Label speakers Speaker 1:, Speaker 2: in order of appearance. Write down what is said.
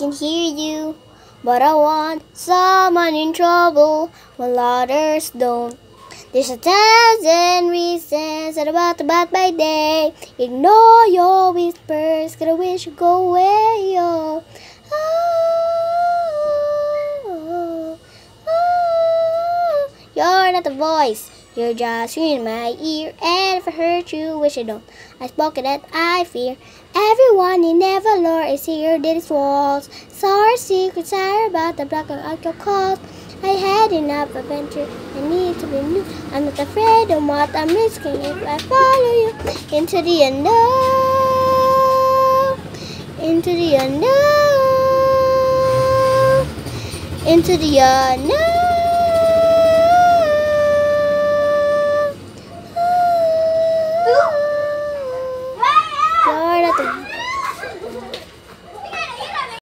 Speaker 1: can hear you. But I want someone in trouble when others don't. There's a thousand reasons that about about my day. Ignore your whispers, gonna wish you go away. Oh. Oh, oh, You're not the voice, you're just in my ear. And if I hurt you, wish I don't. I spoke it that I fear. Everyone in Neverlore is here, these walls. Sorry, secrets are about the blocking out your calls. I had enough adventure, I need to be new. I'm not afraid of what I'm risking if I follow you into the unknown. Into the unknown. Into the unknown.